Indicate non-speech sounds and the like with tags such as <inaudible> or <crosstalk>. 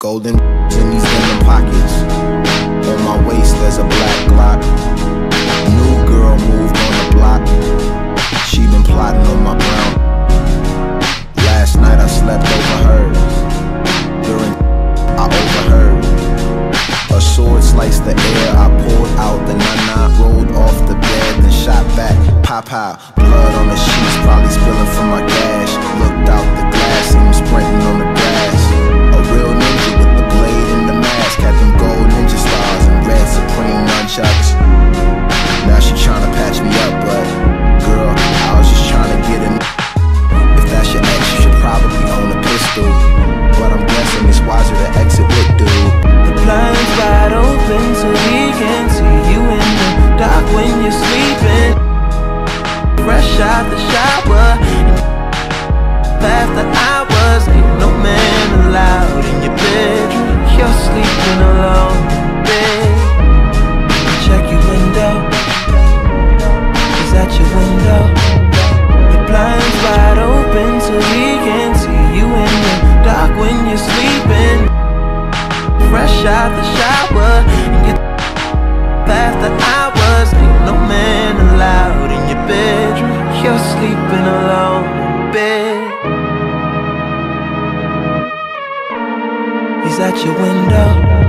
Golden <laughs> in these denim pockets. On my waist, there's a black Glock. New girl moved on the block. She been plotting on my brown. Last night I slept over hers. During <laughs> I overheard. A sword sliced the air. I pulled out the nana, rolled off the bed, then shot back. Pop out, blood on the sheets, probably out the shower, after hours, ain't no man allowed in your bedroom. You're sleeping alone bed. Check your window, is that your window? The blinds wide open so can see you in the dark when you're sleeping fresh out the shower alone he's at your window